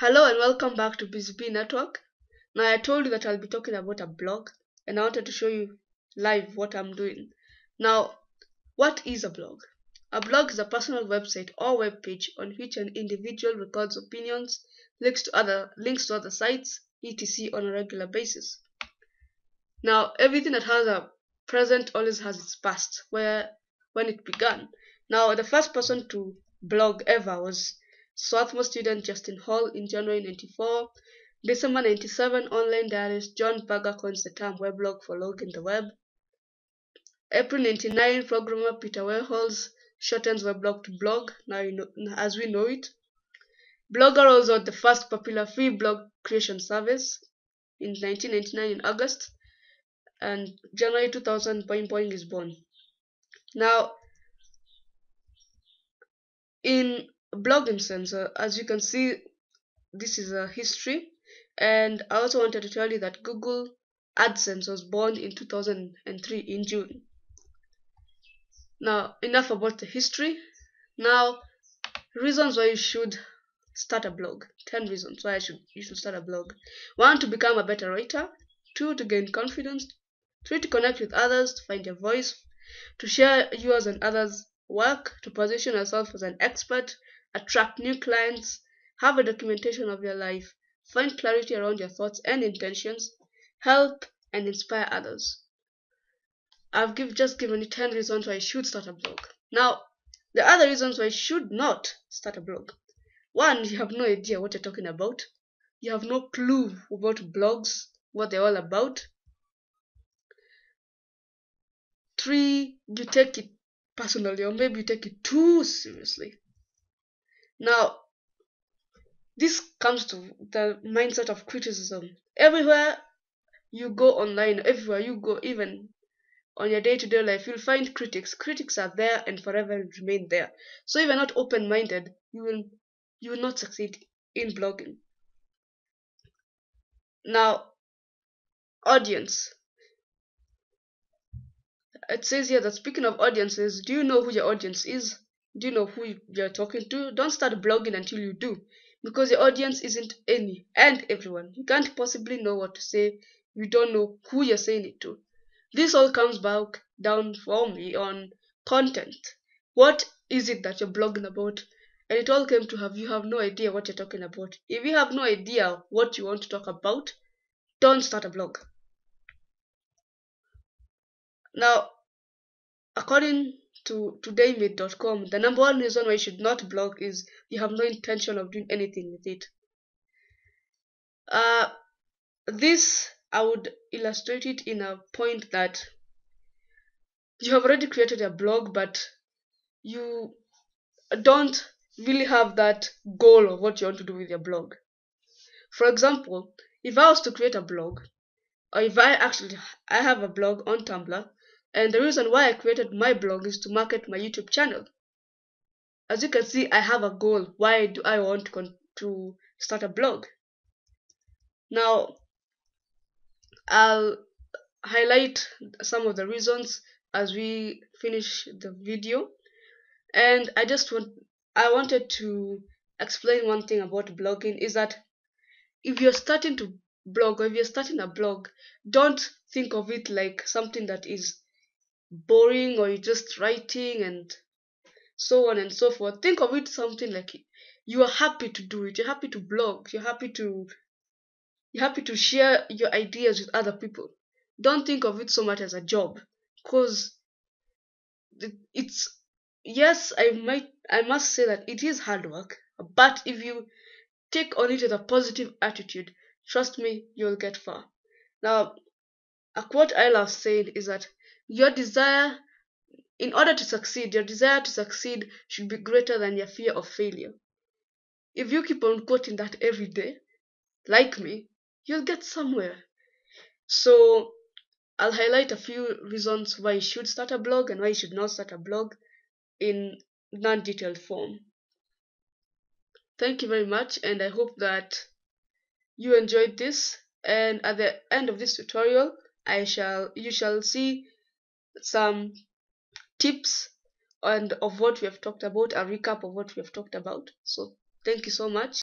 Hello and welcome back to Bizzybee Network. Now I told you that I'll be talking about a blog and I wanted to show you live what I'm doing. Now, what is a blog? A blog is a personal website or web page on which an individual records opinions, links to other links to other sites, etc. on a regular basis. Now, everything that has a present always has its past, where when it began. Now, the first person to blog ever was Swarthmore student Justin Hall in January 94. December 97, online diarist Jorn Barger coins the term weblog for logging the web. April 99, programmer Peter Merholz shortens weblog to blog, now you know, as we know it. Blogger also the first popular free blog creation service in 1999 in August, and January 2000, Boing Boing is born. Now, in blogging sense, uh, as you can see, this is a history, and I also wanted to tell you that Google AdSense was born in 2003 in June. Now, enough about the history. Now, reasons why you should start a blog. 10 reasons why should, you should start a blog. One, to become a better writer. Two, to gain confidence. Three, to connect with others, to find your voice. To share yours and others' work. To position yourself as an expert. Attract new clients. Have a documentation of your life. Find clarity around your thoughts and intentions. Help and inspire others. I've give, just given you 10 reasons why you should start a blog. Now, the other reasons why you should not start a blog. One, you have no idea what you're talking about. You have no clue about blogs, what they're all about. Three, you take it personally, or maybe you take it too seriously. Now, this comes to the mindset of criticism. Everywhere you go online, everywhere you go, even on your day-to-day life you'll find critics. Critics are there and forever remain there. So if you're not open-minded you will you will not succeed in blogging. Now audience. It says here that speaking of audiences do you know who your audience is do you know who you're talking to don't start blogging until you do because your audience isn't any and everyone you can't possibly know what to say you don't know who you're saying it to this all comes back down for me on content. What is it that you're blogging about? And it all came to have you have no idea what you're talking about. If you have no idea what you want to talk about, don't start a blog. Now, according to todaymate.com, the number one reason why you should not blog is you have no intention of doing anything with it. Uh, this I would illustrate it in a point that you have already created a blog, but you don't really have that goal of what you want to do with your blog. For example, if I was to create a blog, or if I actually I have a blog on Tumblr, and the reason why I created my blog is to market my YouTube channel. As you can see, I have a goal. Why do I want to, to start a blog? Now, I'll highlight some of the reasons as we finish the video and I just want I wanted to explain one thing about blogging is that if you're starting to blog or if you're starting a blog don't think of it like something that is boring or you're just writing and so on and so forth. Think of it something like you are happy to do it. You're happy to blog. You're happy to you're happy to share your ideas with other people. Don't think of it so much as a job because it's yes i might i must say that it is hard work but if you take on it with a positive attitude trust me you'll get far. Now a quote i love saying is that your desire in order to succeed your desire to succeed should be greater than your fear of failure if you keep on quoting that every day like me you'll get somewhere. So I'll highlight a few reasons why you should start a blog and why you should not start a blog in non-detailed form. Thank you very much and I hope that you enjoyed this and at the end of this tutorial I shall you shall see some tips and of what we have talked about a recap of what we have talked about. So thank you so much